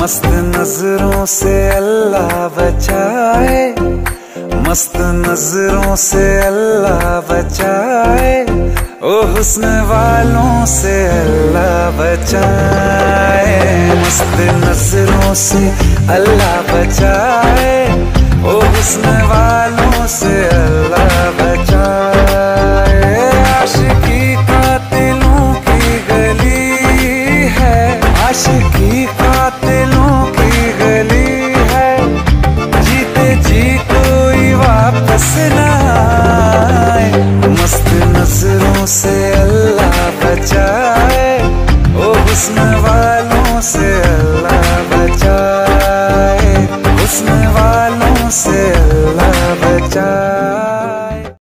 मस्त नज़रों से अल्लाह बचाए। मस्त नज़रों से अल्लाह बचाए। ओ हुस्न वालों से अल्लाह बचाए। मस्त नज़रों से अल्लाह बचाए। ओ हुस्न वालों से अल्लाह बचाए। आशिकी कातिलों की गली है। आशिकी की गली है। जीते जी कोई वापस ना आए। मस्त नज़रों से अल्लाह बचाए। ओ हुस्न वालों से अल्लाह बचाए। हुस्न वालों से